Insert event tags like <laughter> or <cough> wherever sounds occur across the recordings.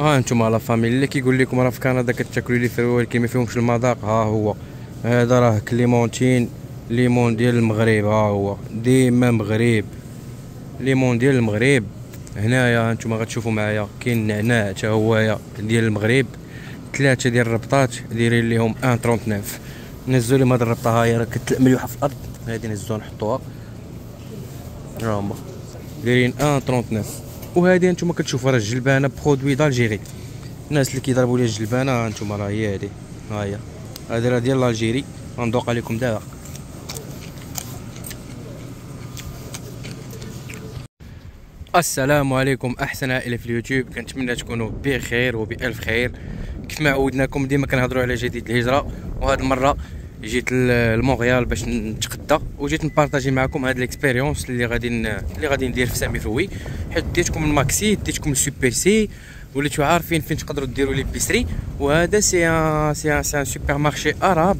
ها أنتم la famille. اللي كيقول لكم راه في كندا كتاكلوا les fruits ولكن ما فيهمش المذاق. ها هو. هذا راه clémentine ليمون ديال المغرب. ها هو. ديما مغرب. ليمون ديال المغرب. هنايا أنتم غتشوفوا معايا. كاين نعناع حتى هو ديال المغرب. ثلاثة ديال الربطات دايرين ليهم 1.39 نزلوا لهم هاد الربطة. هاهي راه مليوحة في الأرض. هادي نزلوها نحطوها. ها هما. دايرين 1.39 وهادي أنتم كتشوفوا راه الجلبانة produit d'Algérie. الناس اللي كيضربوا لي الجلبانة أنتم راه هي هادي. ها هي. هادي راه ديال l'Algérie غندوق عليكم دابا. السلام عليكم أحسن عائلة في اليوتيوب. كنتمنى تكونوا بخير وبألف خير. كيف ما عودناكم ديما كنهضروا على جديد الهجرة. وهاد المرة جيت لمونريال باش نتقدى وجيت نبارطاجي معكم هاد l'expérience اللي غادي اللي غادي ندير في Sami Fruits. حيت ديتكم ال Maxi ديتكم ال Super C وليتو عارفين فين تقدروا ديروا les épiceries وهذا c'est un c'est un c'est un supermarché arabe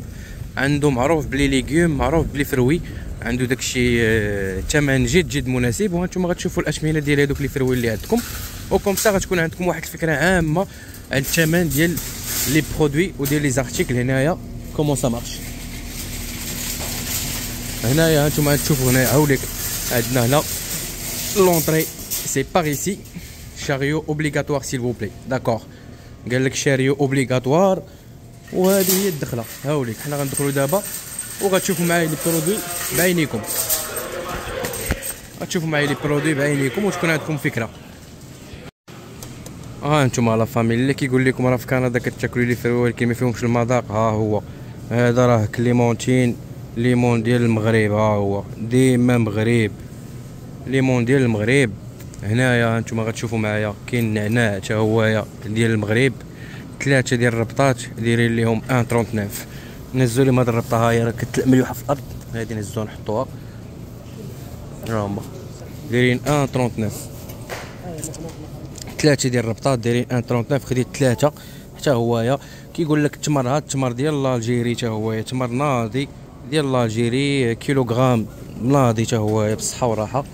عنده معروف ب les légumes معروف ب les fruits. عنده داكشي الثمن آه، جد جد مناسب. وأنتم غتشوفوا الاثمنه ديال هذوك les fruits اللي عندكم. و comme ça غتكون عندكم واحد الفكرة عامة. عن الثمن ديال les produits وديال les articles هنايا. Comment ça marche؟ هنايا هانتوما تشوفوا هنا هاوليك عندنا هنا l'entrée c'est par ici chariot obligatoire s'il vous plaît d'accord قال لك chariot obligatoire وهذه هي الدخله هاوليك حنا غندخلوا دابا وغتشوفوا معايا les produits بعينيكم غتشوفوا معايا les produits بعينيكم وتكون عندكم فكره ها أنتم la famille اللي كيقول لكم راه في كندا كتاكلوا les fruits ولكن ما فيهمش المذاق ها هو هذا راه clémentine ليمون ديال المغرب ها هو. ديما مغرب. ليمون ديال المغرب. هنايا أنتم غتشوفوا معايا. كاين نعناع حتى هو ديال المغرب. ثلاثة ديال الربطات دايرين ليهم 1.39 نزلوا لهم هاد الربطة هاهي راه مليوحة في الأرض. هادي نزلوها نحطوها. ها هما دايرين 1.39 ثلاثة ديال الربطات دايرين 1.39 خديت ثلاثة حتى هويا كيقول لك التمر هاد التمر ديال الجيري حتى هو تمر ناضي ديال الجيري كيلوغرام ناضي حتى هو بصحة وراحة.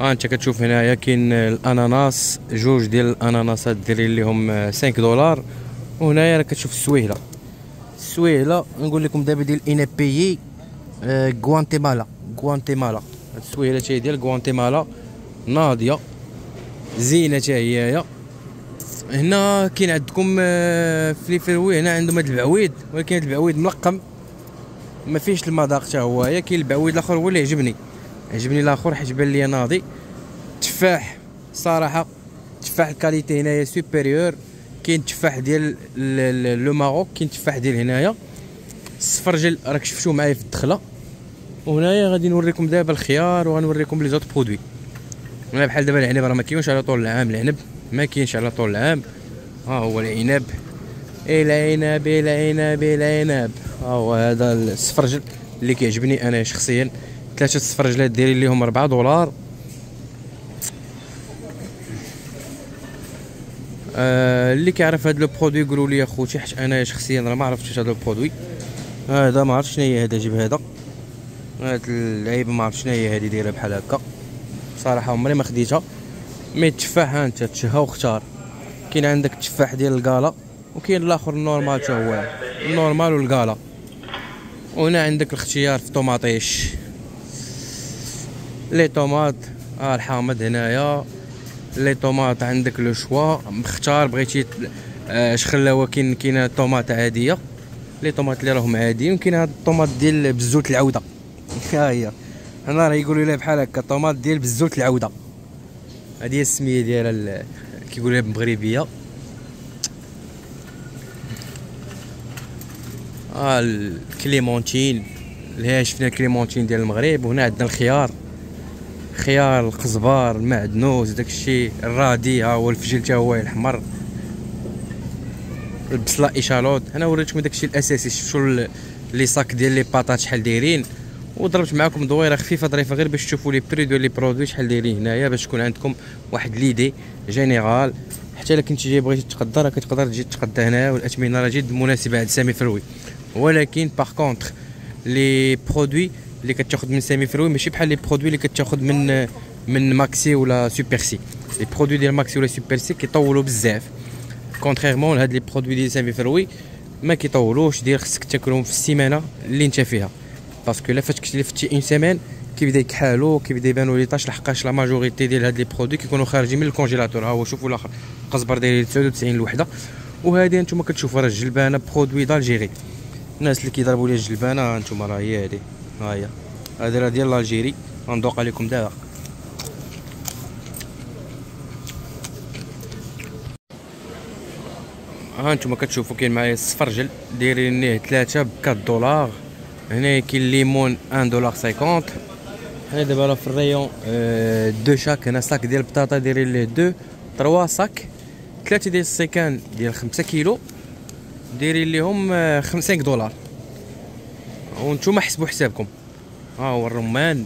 ها أنت كتشوف هنايا كاين الأناناس جوج ديال الاناناسات دايرين ليهم 5 دولار. وهنايا راه كتشوف السويهلة. السويهلة نقول لكم دابا ديال انابيي آه غوانتيمالا غوانتيمالا السويهلة تاهي ديال غوانتيمالا ناضية. زينة حتى هي. هنا كاين عندكم آه، في فروي هنا عندهم هذا البعويد ولكن هذا البعويد ملقم. ما فيهش المذاق حتى هو كاين البعويد الآخر هو اللي عجبني. عجبني الآخر حيت بان لي ناضي. تفاح صراحة تفاح الكاليتي هنايا سوبيريور كاين تفاح ديال le Maroc كاين تفاح ديال هنايا. السفرجل راك شفتو معايا في الدخلة. وهنايا غادي نوريكم دابا الخيار وغنوريكم les autres produits. أنا بحال دابا العنب راه ما كاينش على طول العام العنب. ما كاينش على طول العام ها هو العنب. العنب العنب العنب. ها هو هذا السفرجل اللي كيعجبني أنا شخصيا. ثلاثة السفرجلات دايرين ليهم 4 دولار. آه اللي كيعرف هذا le produit قولوا لي اخوتي حيت أنا شخصيا راه ما عرفتش هذا ال produit هذا ما عرفتش شنو هي هذا جيب هذا. هاد اللعيبة ما عرفتش شنو هي هذه دايرة بحال هكا. صراحة عمري ما خديتها. mais التفاح ها انت تشهى واختار كاين عندك التفاح ديال ال Gala وكاين الآخر ال normal حتى هو؟ ال normal وال Gala وهنا عندك الاختيار في طوماطيش. les tomates ها الحامض هنايا. لي طوماط عندك لو شوا. مختار بغيتي آه شخلاوه كاين كاينة طوماط عادية. لي طوماط اللي راهم عاديين وكاين هاد الطوماط ديال بزوت العودة. <laughs> ها هي هنا راه يقولوا لها بحال هكا طوماط ديال بزوت العودة. هذه هي السمية ديالها كيقولوا لها بالمغربيه ها الكليمونتين اللي شفنا ال clémentine ديال المغرب وهنا عندنا الخيار. خيار القزبر المعدنوس داكشي ال radis ها هو الفجل تا هو الأحمر. البصلة échalote أنا وريتكم داكشي الأساسي شفتوا les sacs ديال les patates شحال دايرين. وضربت معكم دويرة خفيفة ظريفة غير باش تشوفوا les prix ديال les produits شحال دايرين هنايا باش تكون عندكم واحد l'idée générale. حتى إلا كنتي جاي بغيتي تقدر راه كتقدر تجي تقدى هنا والاثمنه راه جد مناسبة عند Sami Fruits. ولكن par contre les produits اللي كتاخذ من Sami Fruits ماشي بحال les produits اللي كتاخذ من من Maxi ولا Super C les produits ديال Maxi ولا Super C كيطولوا بزاف. contrairement لهاد les produits ديال Sami Fruits ما كيطولوش دير خصك تاكلهم في السيمانة اللي انت فيها. parce que الا فاتك لفتي une semaine كيبدا يكحالو كيبدا يبانو les taches لحقاش la majorité ديال هاد les produits كيكونوا خارجين من ال congélateur ها هو شوفوا الآخر قزبر داير 99 الوحده وهذه أنتم كتشوفوا راه الجلبانه produit d'Algérie الناس اللي كيضربوا لي الجلبانه أنتم راه هي هذه ها هي هذه راه ديال l'Algérie غندوق عليكم دابا ها أنتم كتشوفوا كاين معايا السفرجل دايرين ليه 3 ب 4 دولار هنا كاين الليمون 1 دولار 50 هنا دابا راه في ال rayon de sacs هنا sac ديال البطاطا دايرين ليه دو 3 sacs ثلاثة ديال السيكان ديال 5 كيلو دايرين ليهم 5 دولار وأنتم حسبوا حسابكم ها هو الرمان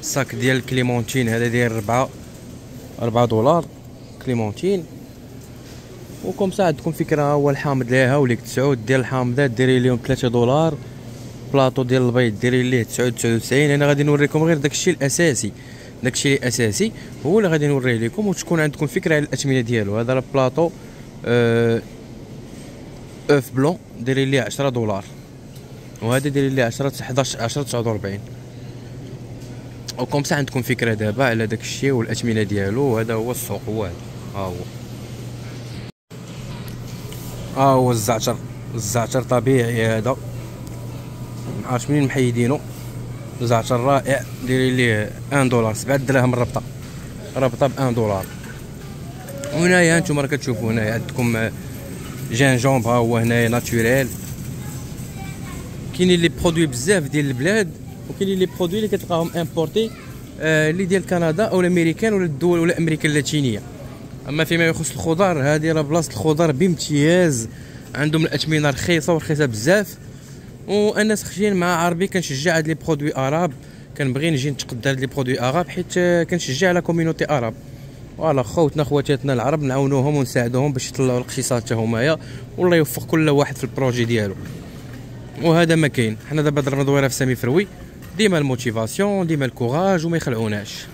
ال sac ديال ال clémentine هذا داير 4 4 دولار clémentine وكم ساعة عندكم فكرة هو الحامض ليها وليك تسعود ديال الحامضات ديري ليهم 3 دولار بلاطو ديال البيض ديري ليه 99 أنا غادي نوريكم غير داكشي الأساسي. داكشي الأساسي هو اللي غادي نوريه لكم وتكون عندكم فكرة على الاثمنه ديالو. هذا البلاطو آه œufs blancs ديري ليه 10 دولار. وهذا ديري ليه 10 11 10 49 وكم ساعة عندكم فكرة دابا على داكشي والاثمنه ديالو. وهذا هو السوق هو هذا. ها هو. ها هو الزعتر. الزعتر طبيعي هذا. عارف منين محيدينو زعتر رائع ديري ليه un dollar. سبعة دراهم الربطة. ربطة ب un dollar. وهنايا نتوما راه كتشوفوا هنايا عندكم gingembre ها هو هنايا naturel. كاينين les produits بزاف ديال البلاد وكاينين les produits اللي كتلقاهم importés آه اللي ديال كندا أو الأمريكان ولا الدول ولا أمريكا اللاتينية. أما فيما يخص الخضار هذه راه بلاصة الخضار بامتياز. عندهم الاثمنه رخيصة ورخيصة بزاف. والناس خشين مع عربي كنشجع هاد les produits arabes. كنبغي نجي نتقدى هاد les produits arabes حيت كنشجع على communauté arabe. voilà خوتنا خواتاتنا العرب نعاونوهم ونساعدوهم باش يطلعوا الاقتصاد حتى همايا والله يوفق كل واحد في ال projet ديالو. وهذا ما كاين. حنا دابا ضربنا دويرة في Sami Fruits. ديما la motivation ديما le courage وما يخلعوناش.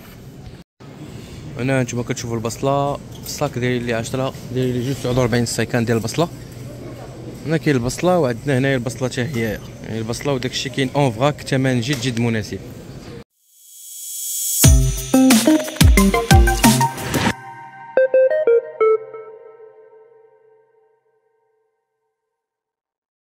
هنا نتوما كتشوفوا البصلة. ال sac داير لي 10 داير لي 49 سيكان ديال البصلة. هنا كاين البصلة وعندنا هنايا البصلة حتى هي يعني البصلة وداك الشيء كاين en vrac ثمن جد جد مناسب.